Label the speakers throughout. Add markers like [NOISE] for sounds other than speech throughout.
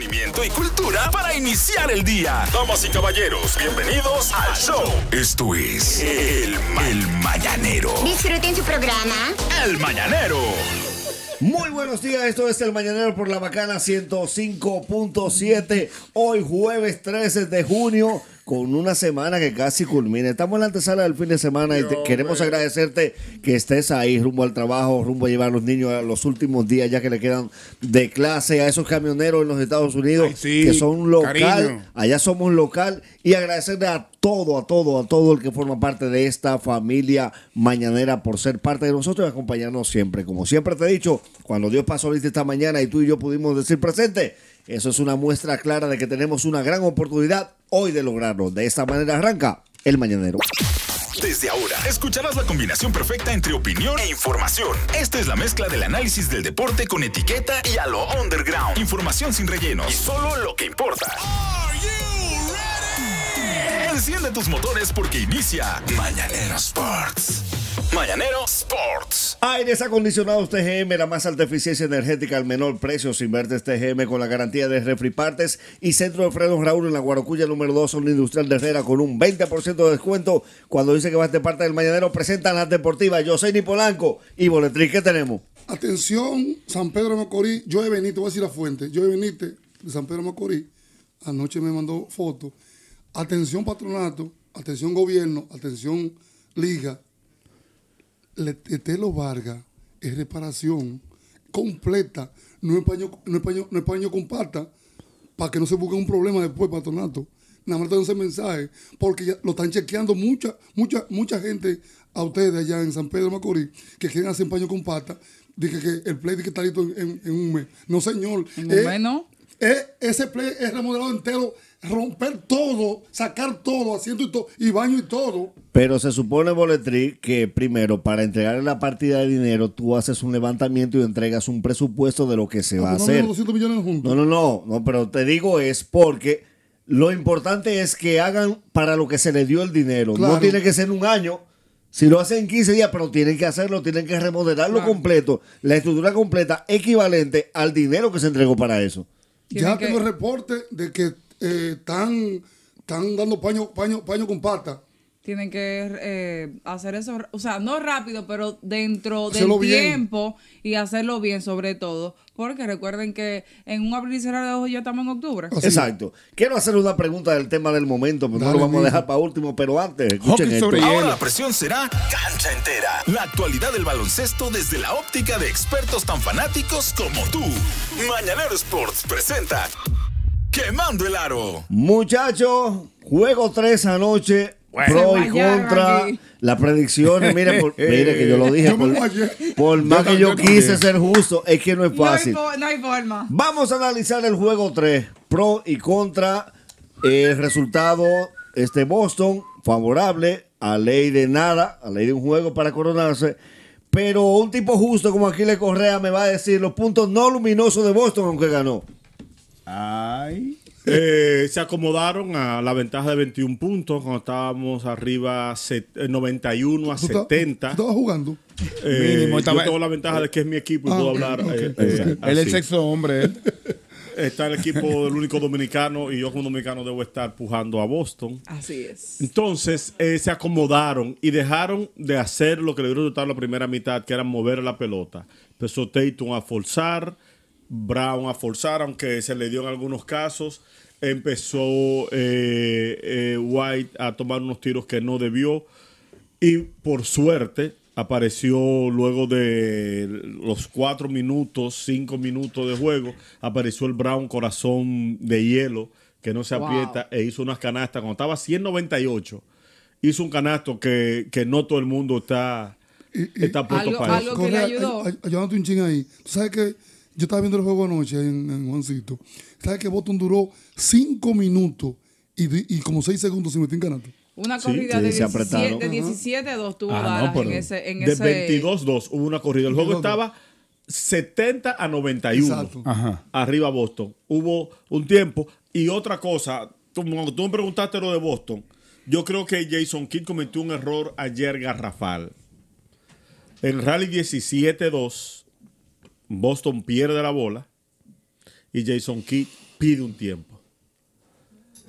Speaker 1: entretenimiento y cultura para iniciar el día. Damas y caballeros, bienvenidos al show. Esto es El, el Mañanero.
Speaker 2: Disfruten su programa.
Speaker 1: El Mañanero.
Speaker 3: Muy buenos días, esto es el Mañanero por la Bacana 105.7. Hoy jueves 13 de junio con una semana que casi culmina. Estamos en la antesala del fin de semana y te- queremos agradecerte que estés ahí rumbo al trabajo, rumbo a llevar a los niños a los últimos días ya que le quedan de clase a esos camioneros en los Estados Unidos
Speaker 4: Ay, sí,
Speaker 3: que son local.
Speaker 4: cariño.
Speaker 3: Allá somos local y agradecerle a todo, a todo, a todo el que forma parte de esta familia mañanera por ser parte de nosotros y acompañarnos siempre. Como siempre te he dicho, cuando Dios pasó lista esta mañana y tú y yo pudimos decir presente, eso es una muestra clara de que tenemos una gran oportunidad hoy de lograrlo. De esta manera arranca el mañanero.
Speaker 1: Desde ahora escucharás la combinación perfecta entre opinión e información. Esta es la mezcla del análisis del deporte con etiqueta y a lo underground. Información sin rellenos y solo lo que importa. Enciende tus motores porque inicia Mañanero Sports. Mañanero Sports.
Speaker 3: Aires acondicionados TGM, la más alta eficiencia energética al menor precio. Si inviertes TGM con la garantía de Refri Partes y Centro de Frenos Raúl en la Guarocuya número 2, zona industrial de Herrera, con un 20% de descuento. Cuando dice que vas de parte del Mañanero, presentan las deportivas. Yo soy Polanco y Boletri, ¿qué tenemos?
Speaker 5: Atención, San Pedro de Macorís, Joe Benítez, voy a decir la fuente, Joe Benítez de San Pedro de Macorís, anoche me mandó fotos. Atención patronato, atención gobierno, atención liga. Le- Tetelo Vargas es reparación completa, no es paño, no es paño, no es paño para que no se busque un problema después, patronato. Nada más ese mensaje, porque ya lo están chequeando mucha, mucha, mucha gente a ustedes allá en San Pedro Macorís que quieren hacer paño con pata. Dije que el play que está listo en, en- en un mes. No, señor.
Speaker 6: En
Speaker 5: Eh,
Speaker 6: un mes, ¿no?
Speaker 5: eh, ese play es remodelado entero, romper todo, sacar todo, asiento y todo, y baño y todo.
Speaker 3: Pero se supone, Boletri, que primero, para entregarle la partida de dinero, tú haces un levantamiento y entregas un presupuesto de lo que se va a hacer.
Speaker 5: no, 200 millones juntos.
Speaker 3: No, no, no, no, pero te digo es porque lo importante es que hagan para lo que se le dio el dinero. No tiene que ser un año. Si lo hacen en 15 días, pero tienen que hacerlo, tienen que remodelarlo
Speaker 6: Claro.
Speaker 3: completo, la estructura completa, equivalente al dinero que se entregó para eso.
Speaker 5: Ya
Speaker 6: que-
Speaker 5: tengo reporte de que eh, están, están dando paño, paño, paño con pata.
Speaker 6: Tienen que eh, hacer eso, o sea, no rápido, pero dentro del
Speaker 5: Hacerlo bien.
Speaker 6: tiempo y hacerlo bien sobre todo. Porque recuerden que en un abrir y cerrar de ojos ya estamos en octubre.
Speaker 5: Así.
Speaker 3: Exacto. Quiero hacer una pregunta del tema del momento, pero no lo vamos a dejar para último, pero antes, escuchen esto.
Speaker 1: Ahora la presión será cancha entera. La actualidad del baloncesto desde la óptica de expertos tan fanáticos como tú. Mañanero Sports presenta Quemando el Aro.
Speaker 3: Muchachos, juego 3 anoche. Pro y contra
Speaker 6: aquí.
Speaker 3: las predicciones. Mire, por- [LAUGHS] mire que yo lo dije. Por, más
Speaker 4: Yo
Speaker 3: que yo
Speaker 4: también.
Speaker 3: quise ser justo, es que no es
Speaker 6: No hay,
Speaker 3: fácil.
Speaker 6: no hay forma.
Speaker 3: Vamos a analizar el juego 3. Pro y contra. El resultado, este Boston, favorable a ley de nada, a ley de un juego para coronarse. Pero un tipo justo como Aquiles Correa me va a decir los puntos no luminosos de Boston, aunque ganó.
Speaker 4: Ay. Eh, se acomodaron a la ventaja de 21 puntos cuando estábamos arriba set- eh, 91 a
Speaker 5: ¿Tú estás-
Speaker 4: 70.
Speaker 5: tú estabas jugando?
Speaker 4: Eh,
Speaker 7: Mínimo,
Speaker 4: yo
Speaker 7: estaba-
Speaker 4: tengo la ventaja de que es mi equipo y
Speaker 5: Ah,
Speaker 4: puedo hablar. eh, eh.
Speaker 7: Él es el
Speaker 4: así.
Speaker 7: sexto hombre. ¿eh? [LAUGHS]
Speaker 4: Está el equipo del único dominicano y yo como dominicano debo estar pujando a Boston.
Speaker 6: Así es.
Speaker 4: Entonces eh, se acomodaron y dejaron de hacer lo que le dieron resultado en la primera mitad, que era mover la pelota. Empezó Tatum a forzar, Brown a forzar, aunque se le dio en algunos casos. Empezó eh, eh, White a tomar unos tiros que no debió. Y por suerte apareció luego de los cuatro minutos, cinco minutos de juego, apareció el Brown corazón de hielo que no se
Speaker 6: Wow.
Speaker 4: aprieta e hizo unas canastas. Cuando estaba 198, hizo un canasto que, que no todo el mundo está,
Speaker 5: Y- y-
Speaker 4: está puesto
Speaker 6: Algo-
Speaker 4: para
Speaker 6: algo-
Speaker 4: eso.
Speaker 6: que le
Speaker 5: Correa,
Speaker 6: ayudó.
Speaker 5: ay- ay- ayúdate un ching ahí. Tú sabes que yo estaba viendo el juego anoche en, en Juancito. Sabes que Boston duró cinco minutos y, y como seis segundos sin meter en canasto.
Speaker 6: Una corrida
Speaker 3: sí,
Speaker 6: de,
Speaker 3: se apretaron.
Speaker 6: 17, de 17 2 tuvo
Speaker 7: Ah, no,
Speaker 6: en ese. En
Speaker 4: De
Speaker 6: ese
Speaker 4: 22-2 hubo una corrida. El juego
Speaker 5: 22-2.
Speaker 4: estaba 70 a 91.
Speaker 5: Exacto.
Speaker 7: Ajá.
Speaker 4: Arriba Boston. Hubo un tiempo. Y otra cosa, tú, cuando tú me preguntaste lo de Boston, yo creo que Jason Kidd cometió un error ayer garrafal. En rally 17-2, Boston pierde la bola y Jason Kidd pide un tiempo.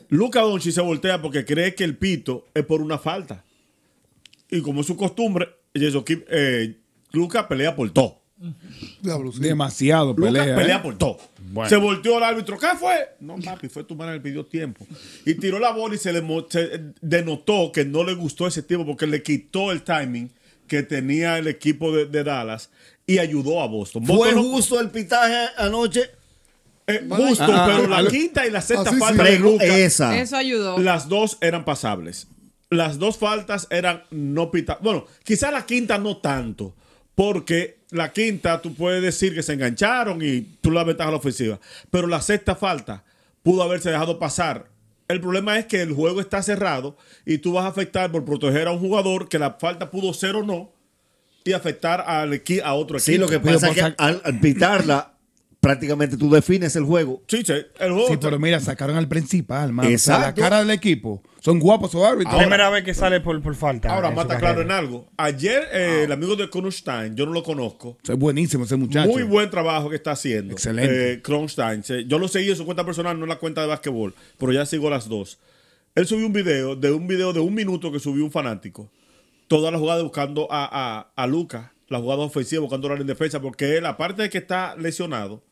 Speaker 4: Luca Doncic se voltea porque cree que el pito es por una falta. Y como es su costumbre, Jason Kidd, eh, Luca pelea por todo.
Speaker 5: Diablo, sí.
Speaker 2: Demasiado
Speaker 4: Lucas
Speaker 2: pelea.
Speaker 4: pelea,
Speaker 2: ¿eh?
Speaker 4: por todo.
Speaker 2: Bueno.
Speaker 4: Se volteó el árbitro. ¿Qué fue? No, papi, fue tu mano, le pidió tiempo. Y tiró la bola y se le se denotó que no le gustó ese tiempo porque le quitó el timing que tenía el equipo de, de Dallas y ayudó a Boston.
Speaker 3: ¿Fue
Speaker 4: Boston no-
Speaker 3: justo el pitaje anoche?
Speaker 4: eh, justo,
Speaker 2: Ah, ah,
Speaker 4: pero la
Speaker 2: ah,
Speaker 4: quinta y la sexta
Speaker 5: sí,
Speaker 4: falta de
Speaker 3: Prego-
Speaker 4: Lucas,
Speaker 3: esa.
Speaker 6: Eso ayudó.
Speaker 4: las dos eran pasables. Las dos faltas eran no pitadas. Bueno, quizá la quinta no tanto, porque la quinta tú puedes decir que se engancharon y tú la ventaja a la ofensiva. Pero la sexta falta pudo haberse dejado pasar. El problema es que el juego está cerrado y tú vas a afectar por proteger a un jugador que la falta pudo ser o no y afectar al equi- a otro equipo.
Speaker 3: Sí, lo que pasa es que al, al pitarla, prácticamente tú defines el juego.
Speaker 4: Sí, sí, el juego
Speaker 2: Sí,
Speaker 4: está-
Speaker 2: pero mira, sacaron al principal, mano. O sea, la
Speaker 3: Exacto.
Speaker 2: cara del equipo. Son guapos esos árbitros.
Speaker 7: Primera vez que sale por, por falta.
Speaker 4: Ahora, mata
Speaker 7: carrera.
Speaker 4: claro en algo. Ayer, eh, el amigo de Kronstein, yo no lo conozco.
Speaker 2: Es buenísimo ese muchacho.
Speaker 4: Muy buen trabajo que está haciendo.
Speaker 2: Excelente.
Speaker 4: Eh, Kronstein. Yo lo seguí en su cuenta personal, no en la cuenta de básquetbol, pero ya sigo las dos. Él subió un video, de un video de un minuto que subió un fanático. Toda la jugada buscando a, a, a Lucas, la jugada ofensiva, buscando en defensa, porque él, aparte de que está lesionado,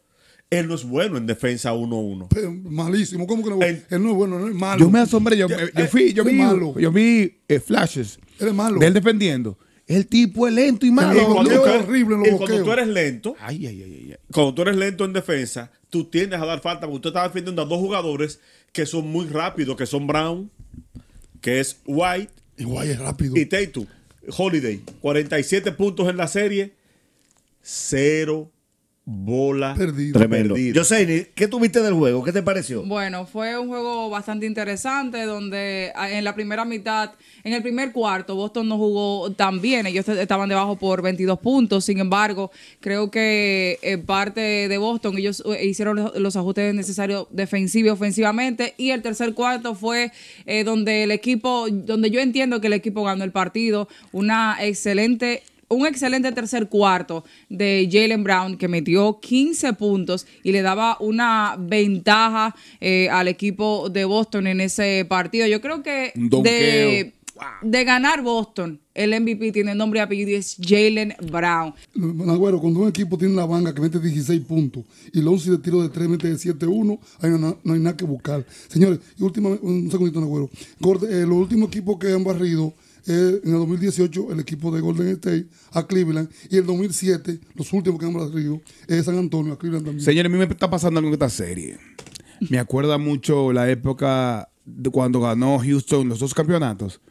Speaker 4: él no es bueno en defensa 1-1.
Speaker 5: Pero Malísimo. ¿Cómo que no?
Speaker 4: En-
Speaker 5: Él no es bueno, no es malo.
Speaker 2: Yo me asombré. Yo, yo fui, yo
Speaker 5: es
Speaker 2: vi,
Speaker 5: malo.
Speaker 2: yo vi eh, flashes
Speaker 5: Él es malo.
Speaker 2: de él defendiendo. El tipo es lento y
Speaker 5: Y
Speaker 2: malo.
Speaker 5: cuando-
Speaker 4: Cuando tú eres-
Speaker 5: horrible en los
Speaker 4: y cuando tú eres lento,
Speaker 2: Ay, ay, ay, ay, ay.
Speaker 4: cuando tú eres lento en defensa, tú tiendes a dar falta porque tú estás defendiendo a dos jugadores que son muy rápidos, que son Brown, que es White
Speaker 5: Igual es rápido.
Speaker 4: y Tatum. Holiday, 47 puntos en la serie, cero bola
Speaker 5: Perdido.
Speaker 3: Tremendo. Yo sé, ¿qué tuviste del juego? ¿Qué te pareció?
Speaker 6: Bueno, fue un juego bastante interesante donde ah, en la primera mitad, en el primer cuarto, Boston no jugó tan bien. Ellos estaban debajo por 22 puntos. Sin embargo, creo que en parte de Boston ellos eh, hicieron los, los ajustes necesarios defensivo y ofensivamente. Y el tercer cuarto fue eh, donde el equipo, donde yo entiendo que el equipo ganó el partido. Una excelente un excelente tercer cuarto de Jalen Brown que metió 15 puntos y le daba una ventaja eh, al equipo de Boston en ese partido. Yo creo que de, de ganar Boston, el MVP tiene nombre y apellido y es Jalen Brown.
Speaker 5: Nagüero, cuando un equipo tiene una banca que mete 16 puntos y los 11 de tiro de 3 mete de 7-1, ahí no, no hay nada que buscar. Señores, y última, un segundito, Nagüero. Eh, los últimos equipos que han barrido eh, en el 2018 el equipo de Golden State a Cleveland y el 2007 los últimos que han barrido es San Antonio a Cleveland también.
Speaker 2: Señores, a mí me está pasando algo en esta serie. Me acuerda mucho la época de cuando ganó Houston los dos campeonatos.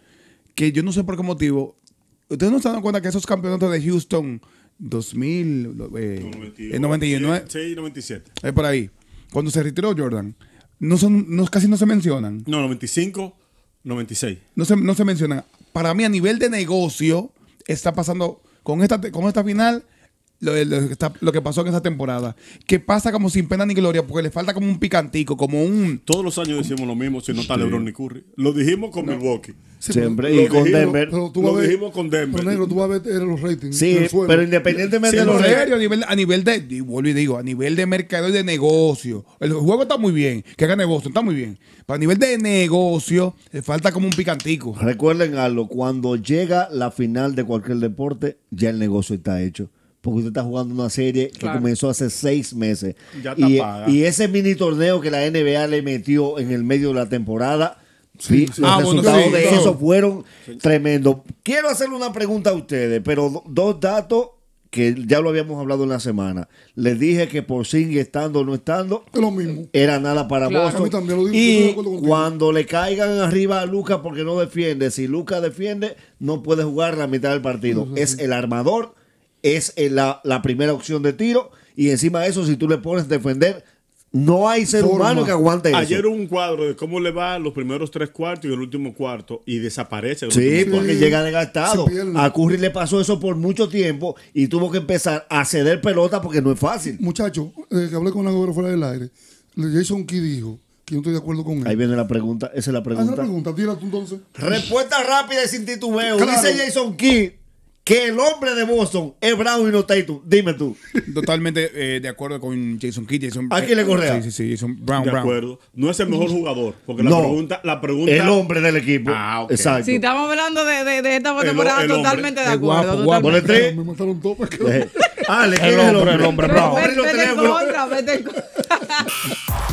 Speaker 2: Que yo no sé por qué motivo. Ustedes no se dan cuenta que esos campeonatos de Houston 2000, eh, eh, 99,
Speaker 4: Sí, 97.
Speaker 2: es por ahí. Cuando se retiró Jordan, no son, no, casi no se mencionan.
Speaker 4: No, 95, 96.
Speaker 2: No se, no se mencionan. Para mí, a nivel de negocio, está pasando con esta, con esta final lo, lo que está- lo que pasó en esa temporada. Que pasa como sin pena ni gloria, porque le falta como un picantico, como un.
Speaker 4: Todos los años decimos lo mismo si no está LeBron ni Curry. Lo dijimos con Milwaukee.
Speaker 5: Sí,
Speaker 3: Siempre.
Speaker 4: lo
Speaker 3: Y con
Speaker 4: dijimos,
Speaker 3: Denver.
Speaker 5: Pero tú
Speaker 4: Lo
Speaker 5: vas a ver-
Speaker 4: dijimos con Denver.
Speaker 5: Pero negro, tú vas a ver eh, los ratings.
Speaker 3: Sí, pero independientemente
Speaker 4: Sí,
Speaker 3: de los
Speaker 2: serio, a nivel, a nivel de, y vuelvo y digo, a nivel de mercado y de negocio. El juego está muy bien, que gane Boston, está muy bien. Pero a nivel de negocio, le falta como un picantico.
Speaker 3: Recuerden algo, cuando llega la final de cualquier deporte, ya el negocio está hecho. Porque usted está jugando una serie que comenzó hace seis meses.
Speaker 4: Ya está
Speaker 3: y, y ese mini torneo que la NBA le metió en el medio de la temporada, sí, los
Speaker 2: Ah, bueno,
Speaker 3: resultados
Speaker 2: sí,
Speaker 3: de
Speaker 2: sí.
Speaker 3: eso fueron tremendos. Quiero hacerle una pregunta a ustedes, pero do- dos datos que ya lo habíamos hablado en la semana. Les dije que por sí estando o no estando,
Speaker 5: Es lo mismo.
Speaker 3: era nada para
Speaker 6: Claro.
Speaker 3: Boston.
Speaker 5: También digo,
Speaker 3: y cuando le caigan arriba a Lucas porque no defiende, si Lucas defiende, no puede jugar la mitad del partido. Es el armador, es el- la, la primera opción de tiro, y encima de eso, si tú le pones defender, no hay ser
Speaker 5: Forma.
Speaker 3: humano que aguante eso.
Speaker 4: Ayer hubo un cuadro de cómo le va los primeros tres cuartos y el último cuarto y desaparece. el
Speaker 3: Sí, porque
Speaker 5: Sí.
Speaker 3: llega desgastado. A Curry le pasó eso por mucho tiempo y tuvo que empezar a ceder pelota porque no es fácil.
Speaker 5: Muchacho, eh, que hablé con Nagüero fuera del aire. Jason Key dijo que yo no estoy de acuerdo con él.
Speaker 3: Ahí viene la pregunta. Esa es la
Speaker 5: Haz la
Speaker 3: pregunta.
Speaker 5: pregunta, tira tú entonces.
Speaker 3: Respuesta rápida y sin titubeo.
Speaker 5: Claro.
Speaker 3: Dice Jason Key que el hombre de Boston es Brown y no Tatum. Dime tú.
Speaker 2: Totalmente eh, de acuerdo con Jason Kidd. Jason,
Speaker 3: ¿A quién le correa?
Speaker 2: Sí, sí, sí. Jason Brown,
Speaker 4: De
Speaker 2: Brown.
Speaker 4: acuerdo. No es el mejor jugador. Porque la
Speaker 3: No.
Speaker 4: pregunta, la pregunta.
Speaker 3: El hombre del equipo.
Speaker 4: Ah, ok.
Speaker 3: Exacto.
Speaker 6: Si estamos hablando de, de, de esta
Speaker 4: El-
Speaker 6: temporada,
Speaker 4: el
Speaker 6: totalmente de acuerdo.
Speaker 2: guapo, guapo.
Speaker 6: totalmente.
Speaker 3: Ponle tres.
Speaker 5: Me mataron todo. porque-
Speaker 3: Eh, Ale, ¿quién
Speaker 7: El
Speaker 3: es el
Speaker 7: hombre, el hombre, Brown.
Speaker 6: Vete contra, vete en contra.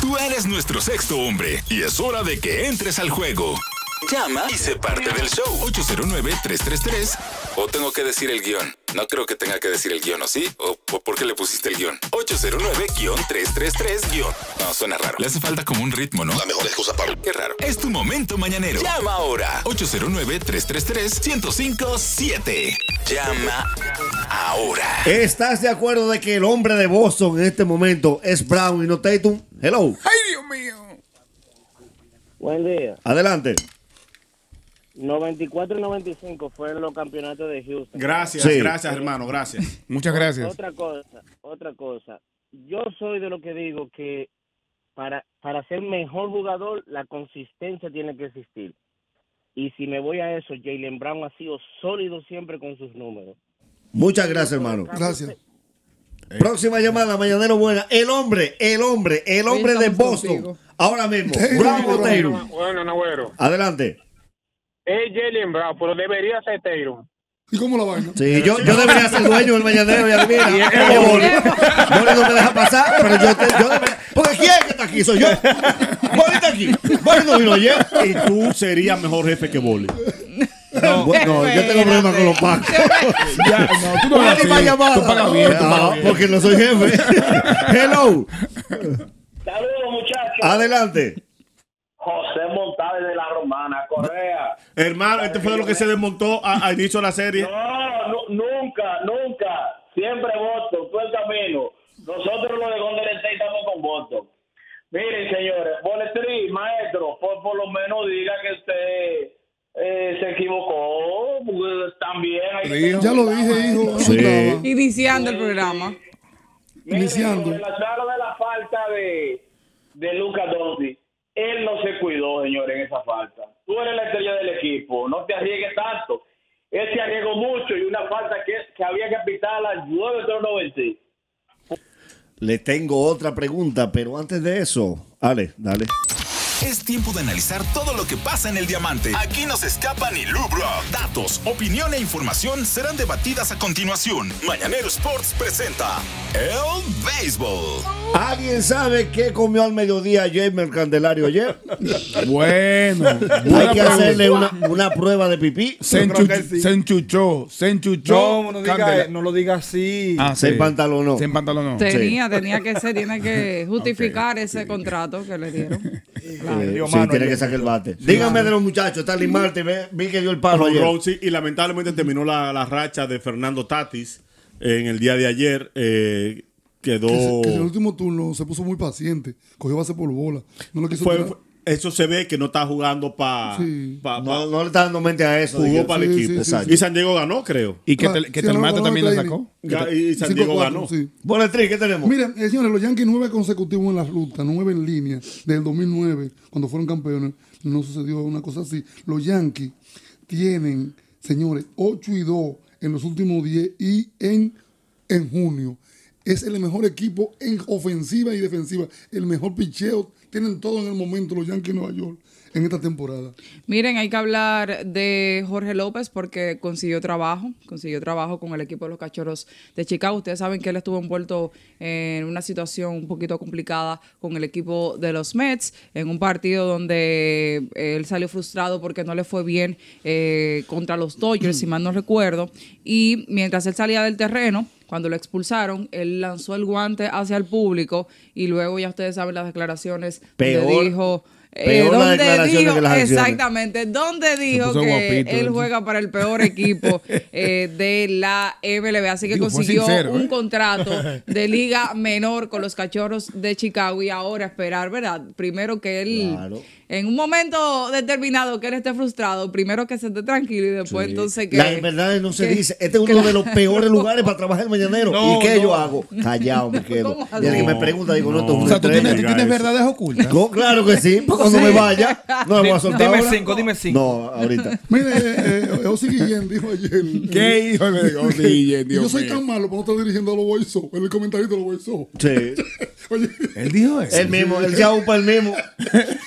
Speaker 1: Tú eres nuestro sexto hombre y es hora de que entres al juego. Llama y sé parte del show. 809-333. O tengo que decir el guion. No creo que tenga que decir el guion, ¿o sí? ¿O po- por qué le pusiste el guion? 809-333 No, suena raro. Le hace falta como un ritmo, ¿no? La mejor excusa para... Qué raro. Es tu momento mañanero. Llama ahora. 809-333-1057. Llama ahora.
Speaker 3: ¿Estás de acuerdo de que el hombre de Boston en este momento es Brown y no Tatum? Hello.
Speaker 2: ¡Ay, Dios mío!
Speaker 8: Buen día.
Speaker 3: Adelante.
Speaker 8: 94 y 95 fueron los campeonatos de Houston.
Speaker 4: Gracias,
Speaker 3: Sí.
Speaker 4: gracias, hermano. Gracias.
Speaker 2: Muchas gracias.
Speaker 8: Otra cosa, otra cosa. Yo soy de lo que digo que para, para ser mejor jugador, la consistencia tiene que existir. Y si me voy a eso, Jalen Brown ha sido sólido siempre con sus números.
Speaker 3: Muchas gracias, hermano.
Speaker 5: Gracias.
Speaker 3: Próxima llamada, Mañanero Buena. El hombre, el hombre, el hombre de Boston.
Speaker 6: contigo.
Speaker 3: Ahora mismo. Brown.
Speaker 9: Bueno, Nagüero.
Speaker 3: Adelante.
Speaker 9: Es Jalen Brown, pero debería ser Tatum.
Speaker 5: ¿Y cómo la vaina?
Speaker 3: Sí, yo, yo debería ser dueño del mañanero y [LAUGHS] Boli. Boli no me deja pasar, pero yo, te- yo debería. Porque ¿quién es que está aquí? Soy yo. Boli está aquí. Boli no vino ayer.
Speaker 4: Y tú serías mejor jefe que Boli.
Speaker 3: No, no, yo tengo problemas con los pacos.
Speaker 2: Ya, no, tú no
Speaker 3: Última
Speaker 2: así.
Speaker 3: llamada.
Speaker 2: Tú pagas bien, tú
Speaker 3: Ah,
Speaker 2: pagas bien.
Speaker 3: porque no soy jefe. Hello.
Speaker 9: Saludos, muchachos.
Speaker 3: Adelante.
Speaker 9: José Montales de la Romana, Correa.
Speaker 4: Hermano, este fue de lo que se desmontó a, a inicio de la serie.
Speaker 9: No, nu- nunca, nunca. Siempre Boston, tú el camino. Nosotros los de Golden State estamos con Boston. Miren, señores, Boletri, maestro, por, por lo menos diga que usted eh, se equivocó. También hay.
Speaker 5: Ya lo dije, hijo.
Speaker 3: Sí.
Speaker 6: Iniciando el programa.
Speaker 9: Miren,
Speaker 5: Iniciando.
Speaker 9: la sala de la falta de, de Luca Doncic, él no se cuidó, señor, en esa falta. Tú eres la estrella del equipo, no te arriesgues tanto. Él se arriesgó mucho y una falta que, que había que pitar a las 9 de 90.
Speaker 3: Le tengo otra pregunta, pero antes de eso, Ale, dale.
Speaker 1: Tiempo de analizar todo lo que pasa en el diamante. Aquí no se escapa ni Lou Brock. Datos, opinión e información serán debatidas a continuación. Mañanero Sports presenta El Béisbol.
Speaker 3: ¿Alguien sabe qué comió al mediodía Jamer Candelario ayer? [LAUGHS]
Speaker 2: Bueno,
Speaker 3: Hay que hacerle una, una prueba de pipí.
Speaker 2: Se, enchuchó,
Speaker 7: sí.
Speaker 2: se enchuchó, se enchuchó.
Speaker 7: No, no diga,
Speaker 2: Candela.
Speaker 7: no lo diga así.
Speaker 2: Ah,
Speaker 3: Se
Speaker 2: sí.
Speaker 3: empantalonó.
Speaker 2: Se empantalonó.
Speaker 6: Tenía, tenía que ser, tiene que [LAUGHS] justificar ese contrato que le dieron. [LAUGHS] Claro.
Speaker 3: Eh,
Speaker 7: Dio
Speaker 3: sí,
Speaker 7: mano
Speaker 3: tiene
Speaker 7: ayer.
Speaker 3: que sacar el bate. Dígame de los muchachos, Stanley Marte, ve- vi que dio el palo ayer.
Speaker 4: Y lamentablemente terminó la, la racha de Fernando Tatis en el día de ayer. eh, quedó.
Speaker 5: Que, en el último turno se puso muy paciente. Cogió base por bola. No lo quiso
Speaker 4: fue-
Speaker 5: tirar.
Speaker 4: fue- eso se ve que no está jugando para.
Speaker 5: Sí.
Speaker 3: No, no le está dando mente a eso.
Speaker 4: jugó para el
Speaker 5: Sí,
Speaker 4: equipo.
Speaker 5: sí, sí, sí.
Speaker 4: Y San Diego ganó, creo.
Speaker 2: Y que,
Speaker 5: Ah,
Speaker 2: te, que
Speaker 5: sí,
Speaker 2: Telmate
Speaker 5: ganó-
Speaker 2: también la sacó.
Speaker 4: Y San Diego
Speaker 5: 5-4,
Speaker 4: ganó.
Speaker 5: sí.
Speaker 3: Boletri, ¿qué tenemos?
Speaker 5: Miren, eh, señores, los Yankees nueve consecutivos en la ruta, nueve en línea, desde el 2009, cuando fueron campeones, no sucedió una cosa así. Los Yankees tienen, señores, 8 y 2 en los últimos 10 y en, en junio. Es el mejor equipo en ofensiva y defensiva, el mejor picheo. Tienen todo en el momento los Yankees de Nueva York en esta temporada.
Speaker 6: Miren, hay que hablar de Jorge López porque consiguió trabajo, consiguió trabajo con el equipo de los Cachorros de Chicago. Ustedes saben que él estuvo envuelto en una situación un poquito complicada con el equipo de los Mets, en un partido donde él salió frustrado porque no le fue bien eh, contra los Dodgers, si mal no recuerdo. Y mientras él salía del terreno, cuando lo expulsaron, él lanzó el guante hacia el público y luego ya ustedes saben las declaraciones
Speaker 3: Peor-
Speaker 6: donde dijo... eh,
Speaker 3: peor las
Speaker 6: donde dijo-
Speaker 3: que las acciones.
Speaker 6: Exactamente, donde dijo que
Speaker 2: guapito,
Speaker 6: él
Speaker 2: ¿eh?
Speaker 6: juega para el peor equipo [LAUGHS] eh, de la MLB, así que
Speaker 2: Digo,
Speaker 6: consiguió
Speaker 2: sincero,
Speaker 6: un
Speaker 2: ¿eh?
Speaker 6: contrato [LAUGHS] de liga menor con los cachorros de Chicago y ahora esperar, ¿verdad? Primero que él,
Speaker 3: Claro.
Speaker 6: en un momento determinado que él esté frustrado, primero que se esté tranquilo y después entonces que...
Speaker 3: Las verdades no se
Speaker 6: que-
Speaker 3: dice. Este es uno
Speaker 6: Claro.
Speaker 3: de los [LAUGHS] peores lugares para trabajar el mañanero.
Speaker 7: No,
Speaker 3: ¿Y qué
Speaker 7: no.
Speaker 3: yo hago? Callado me quedo.
Speaker 6: ¿Cómo
Speaker 3: Y el que me pregunta, digo, no, esto es
Speaker 2: O
Speaker 3: una
Speaker 2: sea, tú tienes, tú tienes verdades ocultas.
Speaker 3: No, claro que sí. porque cuando me vaya. No me voy a soltar
Speaker 7: Dime
Speaker 3: ahora.
Speaker 7: cinco, dime cinco.
Speaker 3: No, ahorita.
Speaker 5: Mire, eh, eh, Osi Guillén dijo ayer. [LAUGHS]
Speaker 2: ¿Qué hijo de Osi Guillén,
Speaker 5: Y yo
Speaker 2: Dios
Speaker 5: soy
Speaker 2: mío.
Speaker 5: tan malo por no estar dirigiendo a los voiceos. En el comentario de los voiceos.
Speaker 3: Sí. [LAUGHS]
Speaker 5: Oye,
Speaker 2: Él dijo eso.
Speaker 3: El mismo, él ya upa el mismo.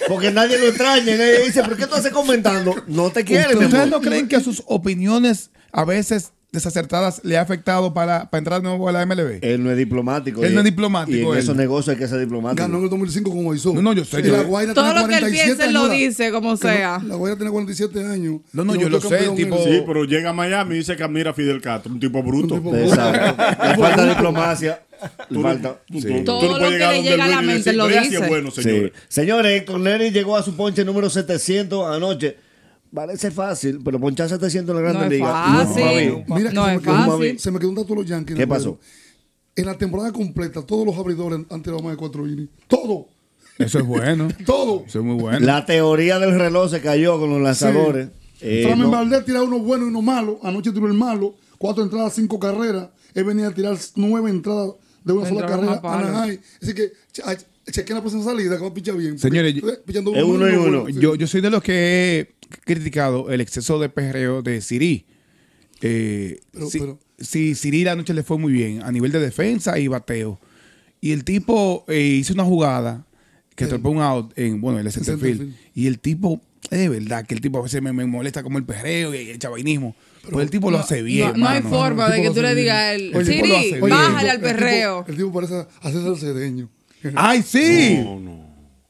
Speaker 3: Porque nadie lo extraña. Nadie dice, ¿por qué tú haces comentando? No te quiere, mi
Speaker 2: ¿Ustedes no creen que sus opiniones a veces desacertadas le ha afectado para, para entrar de nuevo a la MLB?
Speaker 3: Él no es diplomático.
Speaker 2: Él no es diplomático,
Speaker 3: Y en
Speaker 2: él.
Speaker 3: esos negocios hay que ser diplomático.
Speaker 5: ganó en el 2005 con Moisés.
Speaker 2: No, no, yo sé,
Speaker 5: Y
Speaker 2: yo-
Speaker 5: la Guaira
Speaker 6: Todo
Speaker 5: tiene
Speaker 6: lo que él
Speaker 5: 47
Speaker 6: piense lo dice, como
Speaker 5: no-
Speaker 6: sea.
Speaker 5: La Guaira tiene 47 años.
Speaker 2: No, no, yo
Speaker 5: no
Speaker 2: lo sé, tipo-.
Speaker 4: Sí, pero llega a Miami y dice que admira a Fidel Castro, un tipo bruto.
Speaker 5: Un tipo
Speaker 3: Exacto. [LAUGHS] Le falta diplomacia.
Speaker 4: Tú no-
Speaker 3: falta.
Speaker 4: tú-
Speaker 2: Sí.
Speaker 4: tú no
Speaker 6: Todo
Speaker 4: puedes
Speaker 6: lo que
Speaker 4: llegar
Speaker 6: le llega a la mente
Speaker 4: decir,
Speaker 6: lo
Speaker 4: "Gracias,
Speaker 6: dice".
Speaker 4: bueno,
Speaker 3: Sí.
Speaker 4: señores.
Speaker 3: Señores, Héctor Neri llegó a su ponche número 700 anoche. Parece fácil, pero ponchar 700 en la
Speaker 6: No
Speaker 3: Grande
Speaker 6: es
Speaker 3: Liga.
Speaker 6: fácil.
Speaker 3: Mami,
Speaker 5: Mira
Speaker 6: No
Speaker 5: se,
Speaker 6: es
Speaker 5: me quedó,
Speaker 6: fácil.
Speaker 5: se me quedó un dato de los Yankees.
Speaker 3: ¿Qué
Speaker 5: ¿no,
Speaker 3: pasó?
Speaker 5: En la temporada completa, todos los abridores han tirado más de cuatro innings. Todo.
Speaker 2: Eso es bueno. [LAUGHS]
Speaker 5: Todo.
Speaker 2: Eso es muy bueno.
Speaker 3: La teoría del reloj se cayó con los lanzadores. Eh,
Speaker 5: Flamen
Speaker 3: no-
Speaker 5: Valdés uno bueno y uno malo. Anoche tiró el malo. Cuatro entradas, cinco carreras. Él venía a tirar nueve entradas de una sola carrera.
Speaker 6: a palo.
Speaker 5: Anaheim. Así que che- a- chequen la próxima salida que va a pichar bien.
Speaker 2: Señores,
Speaker 5: Porque, eh, pichando
Speaker 3: es uno y uno.
Speaker 5: sí.
Speaker 2: Yo, yo soy de los que criticado el exceso de perreo de Siri. Eh,
Speaker 5: Pero-
Speaker 2: sí,
Speaker 5: pero-
Speaker 2: sí, Siri la noche le fue muy bien a nivel de defensa y bateo. Y el tipo eh, hizo una jugada que topó un out en, bueno, el center field.
Speaker 5: centerfield.
Speaker 2: Y el tipo, es de verdad que el tipo a veces me, me molesta como el perreo y el chavainismo. Pero el tipo lo hace bien.
Speaker 6: No, no hay forma
Speaker 5: El
Speaker 6: de
Speaker 5: tipo
Speaker 6: que tú le digas a
Speaker 5: bien.
Speaker 6: él,
Speaker 2: El tipo
Speaker 6: Siri, bájale
Speaker 5: el
Speaker 6: al
Speaker 5: tipo-
Speaker 6: perreo.
Speaker 5: El tipo parece a César Cedeño.
Speaker 2: ¡Ay, sí!
Speaker 4: No, no.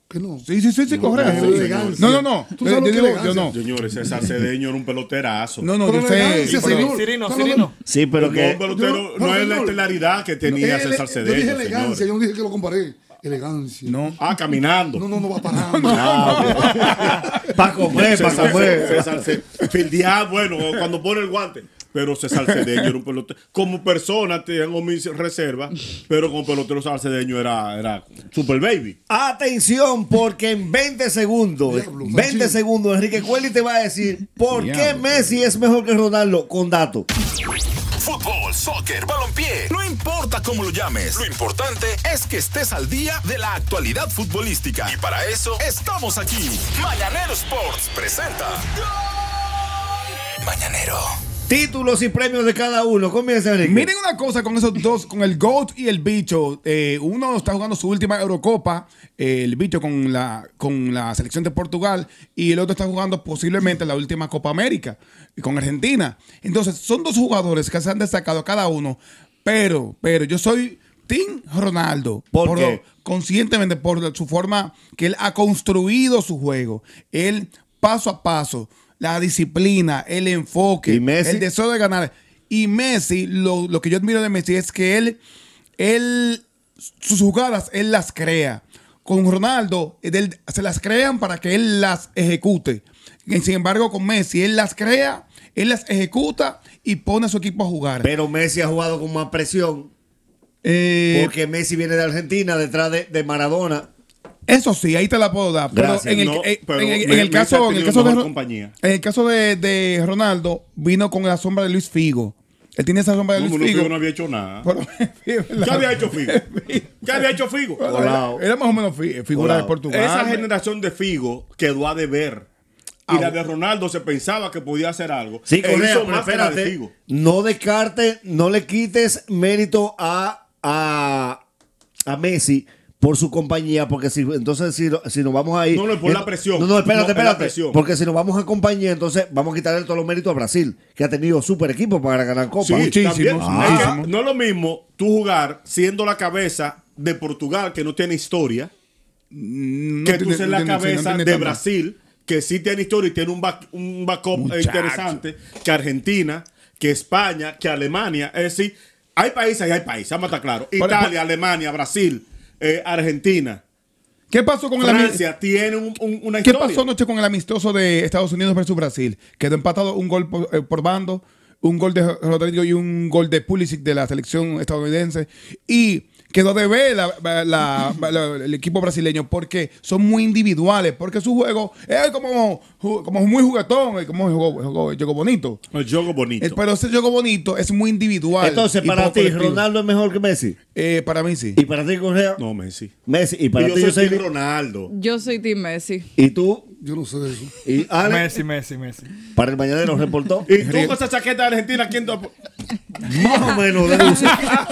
Speaker 5: Que no.
Speaker 2: Sí, sí, sí, sí, correcto.
Speaker 5: no,
Speaker 2: sí. No, no, no.
Speaker 5: Tú
Speaker 2: Yo,
Speaker 5: sabes
Speaker 2: yo digo, yo no.
Speaker 4: Señores, César Cedeño era un peloterazo.
Speaker 2: No, no,
Speaker 5: Pero
Speaker 2: yo sé.
Speaker 7: Sirino.
Speaker 5: hablando-
Speaker 3: Sí, pero
Speaker 4: No,
Speaker 3: que.
Speaker 4: un pelotero
Speaker 5: Yo-
Speaker 4: no,
Speaker 5: no,
Speaker 4: es la estelaridad que tenía César
Speaker 5: Yo
Speaker 4: Cedeño.
Speaker 5: dije elegancia,
Speaker 4: señores.
Speaker 5: yo no dije que lo comparé. Elegancia.
Speaker 2: No.
Speaker 4: Ah, caminando.
Speaker 5: No, no, no va parando.
Speaker 3: Para comer, para
Speaker 4: César,
Speaker 3: comer.
Speaker 4: César, César, fildear, bueno, cuando pone el guante. Pero César Cedeño era un pelotero. Como persona tengo mis reservas, pero como pelotero César Cedeño era, era super baby.
Speaker 3: Atención, porque en 20 segundos,
Speaker 5: Diablo,
Speaker 3: 20
Speaker 5: Sanchín.
Speaker 3: segundos, Enrique Cueli te va a decir por qué. Messi es mejor que Ronaldo con datos.
Speaker 1: Fútbol, soccer, balompié, no importa cómo lo llames, lo importante es que estés al día de la actualidad futbolística. Y para eso estamos aquí. Mañanero Sports presenta. Mañanero.
Speaker 3: Títulos y premios de cada uno. Comienza, Enrique.
Speaker 2: Miren una cosa con esos dos, con el GOAT y el bicho. Eh, uno está jugando su última Eurocopa, eh, el bicho con la, con la selección de Portugal, y el otro está jugando posiblemente la última Copa América con Argentina. Entonces, son dos jugadores que se han destacado cada uno, pero, pero yo soy Team Ronaldo.
Speaker 3: ¿Por qué?
Speaker 2: lo- conscientemente por su forma que él ha construido su juego. Él, paso a paso, la disciplina, el enfoque, el deseo de ganar. Y Messi, lo, lo que yo admiro de Messi es que él, él, sus jugadas, él las crea. Con Ronaldo, él- se las crean para que él las ejecute. Sin embargo, con Messi, él las crea, él las ejecuta y pone a su equipo a jugar.
Speaker 3: Pero Messi ha jugado con más presión.
Speaker 2: Eh,
Speaker 3: Porque Messi viene de Argentina detrás de, de Maradona.
Speaker 2: Eso sí, ahí te la puedo dar. Pero en el,
Speaker 4: No,
Speaker 2: eh,
Speaker 4: pero
Speaker 2: en el- en
Speaker 4: Me-
Speaker 2: el
Speaker 4: Messi ha
Speaker 2: caso, en el
Speaker 4: tenido
Speaker 2: caso de
Speaker 4: compañía.
Speaker 2: en el caso de, de Ronaldo, vino con la sombra de Luis Figo. Él tiene esa sombra de
Speaker 4: No,
Speaker 2: Luis
Speaker 4: no,
Speaker 2: Figo.
Speaker 4: Figo no había hecho nada. [LAUGHS]
Speaker 2: Pero-
Speaker 4: ¿Qué había hecho Figo? [LAUGHS] ¿Qué había hecho Figo?
Speaker 2: Era más o menos fi- figura
Speaker 3: Hola.
Speaker 2: de Portugal.
Speaker 4: Esa generación de Figo quedó a deber. Y
Speaker 2: Ah,
Speaker 4: la de Ronaldo se pensaba que podía hacer algo.
Speaker 3: Sí,
Speaker 4: E
Speaker 3: Correa,
Speaker 4: hizo
Speaker 3: pero
Speaker 4: más que la de
Speaker 3: espérate.
Speaker 4: Figo.
Speaker 3: No descarte, no le quites mérito a, a, a Messi por su compañía, porque si entonces si, si nos vamos a ir.
Speaker 4: No, no, por la
Speaker 3: ent-
Speaker 4: presión.
Speaker 3: No, no, espérate,
Speaker 4: No,
Speaker 3: espérate. Porque si nos vamos a compañía, entonces vamos a quitarle todos los méritos a Brasil, que ha tenido super equipo para ganar Copa.
Speaker 4: Sí,
Speaker 2: Muchísimo,
Speaker 4: también.
Speaker 2: muchísimo.
Speaker 4: Es que no es lo mismo tú jugar siendo la cabeza de Portugal, que no tiene historia,
Speaker 2: No
Speaker 4: que tú
Speaker 2: tiene-
Speaker 4: ser
Speaker 2: no
Speaker 4: la
Speaker 2: tiene- sí, no
Speaker 4: cabeza de Brasil, que sí tiene historia y tiene un, back- un backup
Speaker 2: Muchacho.
Speaker 4: interesante, que Argentina, que España, que Alemania. Es decir, hay países y hay países, vamos a estar claros.
Speaker 2: Por-
Speaker 4: Italia, Alemania, Brasil, eh, Argentina,
Speaker 2: ¿Qué pasó con el
Speaker 4: tiene un- un- una
Speaker 2: ¿Qué pasó anoche con el amistoso de Estados Unidos versus Brasil? Quedó empatado un gol por, eh, por bando, un gol de Rodrigo y un gol de Pulisic de la selección estadounidense. Y quedó de ver la- la- la- el equipo brasileño porque son muy individuales, porque su juego es como, como muy juguetón, es como un juego, bonito.
Speaker 4: El juego bonito.
Speaker 2: Eh, Pero ese juego bonito es muy individual.
Speaker 3: Entonces, para ti,
Speaker 2: colectivo.
Speaker 3: Ronaldo es mejor que Messi.
Speaker 2: Eh, para mí sí.
Speaker 3: Y para ti, Correa,
Speaker 4: No, Messi.
Speaker 3: Messi. Y para
Speaker 4: Y yo
Speaker 3: ti,
Speaker 4: soy. Team Ronaldo.
Speaker 6: Yo soy Team Messi.
Speaker 3: Y tú,
Speaker 5: Yo no sé de eso.
Speaker 3: y
Speaker 7: Messi, Messi, Messi.
Speaker 3: para el mañanero reportó.
Speaker 4: Y tú con esa chaqueta de Argentina, ¿quién te
Speaker 3: Más o menos deduce.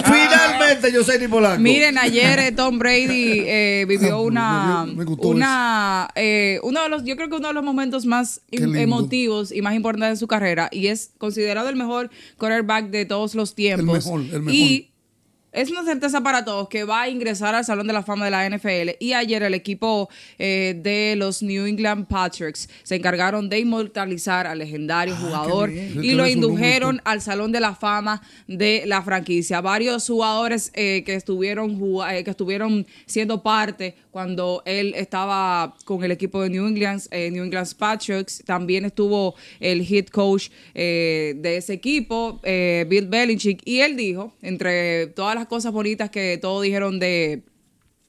Speaker 3: Finalmente, Yoseli Polanco.
Speaker 6: Miren, ayer eh, Tom Brady eh, [LAUGHS] vivió una,
Speaker 5: me
Speaker 6: una eh, uno de los, yo creo que uno de los momentos más em- emotivos y más importantes de su carrera y es considerado el mejor quarterback de todos los tiempos.
Speaker 5: mejor, el mejor.
Speaker 6: Y es una certeza para todos que va a ingresar al Salón de la Fama de la NFL. Y ayer el equipo eh, de los New England Patriots se encargaron de inmortalizar al legendario jugador
Speaker 5: bien.
Speaker 6: y lo indujeron al Salón de la Fama de la franquicia. Varios jugadores eh, que estuvieron eh, que estuvieron siendo parte cuando él estaba con el equipo de New England, eh, New England Patriots. También estuvo el head coach de ese equipo, Bill Belichick, y él dijo, entre todas las cosas bonitas que todos dijeron de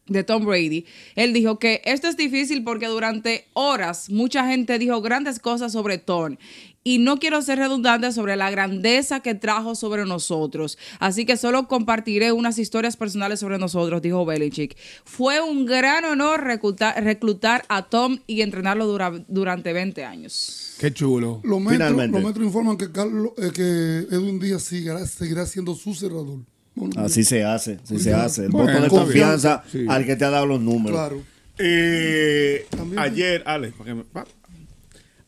Speaker 6: de Tom Brady, él dijo que esto es difícil porque durante horas mucha gente dijo grandes cosas sobre Tom y no quiero ser redundante sobre la grandeza que trajo sobre nosotros. Así que solo compartiré unas historias personales sobre nosotros, dijo Belichick. Fue un gran honor reclutar, reclutar a Tom y entrenarlo dura- durante 20 años.
Speaker 2: Qué chulo.
Speaker 5: Los metros,
Speaker 3: Finalmente.
Speaker 5: los metros informan que, Carlos, eh, que Edwin Díaz seguirá, seguirá siendo su cerrador. Bueno,
Speaker 3: Así se hace, así se hace. El
Speaker 2: bueno,
Speaker 3: voto de confianza
Speaker 2: Sí.
Speaker 3: al que te ha dado los números.
Speaker 5: Claro.
Speaker 4: Eh, ayer, Ale, para que me-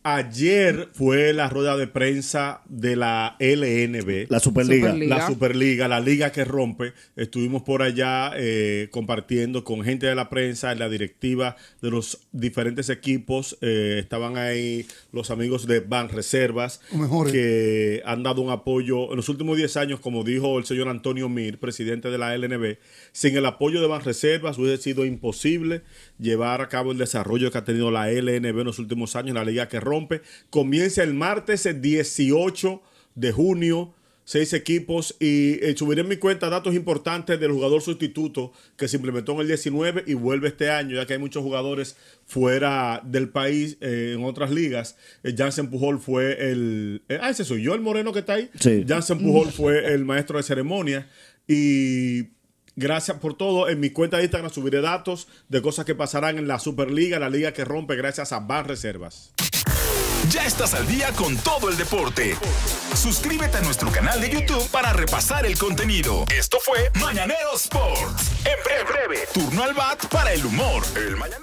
Speaker 4: ayer fue la rueda de prensa de la LNB.
Speaker 3: La Superliga.
Speaker 6: Superliga.
Speaker 4: La Superliga, la liga que rompe. Estuvimos por allá eh, compartiendo con gente de la prensa, la directiva de los diferentes equipos. Eh, estaban ahí los amigos de Ban Reservas, que han dado un apoyo en los últimos 10 años, como dijo el señor Antonio Mir, presidente de la LNB. Sin el apoyo de Ban Reservas hubiese sido imposible llevar a cabo el desarrollo que ha tenido la LNB en los últimos años, la liga que rompe. Comienza el martes el 18 de junio seis equipos y eh, subiré en mi cuenta datos importantes del jugador sustituto que se implementó en el 19 y vuelve este año, ya que hay muchos jugadores fuera del país eh, en otras ligas. Eh, Jansen Pujol fue el... eh, ah, ese soy yo, el moreno que está ahí.
Speaker 3: Sí.
Speaker 4: Jansen Pujol fue el maestro de ceremonia y... Gracias por todo. En mi cuenta de Instagram subiré datos de cosas que pasarán en la Superliga, la liga que rompe gracias a Ban Reservas.
Speaker 1: Ya estás al día con todo el deporte. Suscríbete a nuestro canal de YouTube para repasar el contenido. Esto fue Mañanero Sports. En breve, breve, turno al bat para el humor. El Mañanero.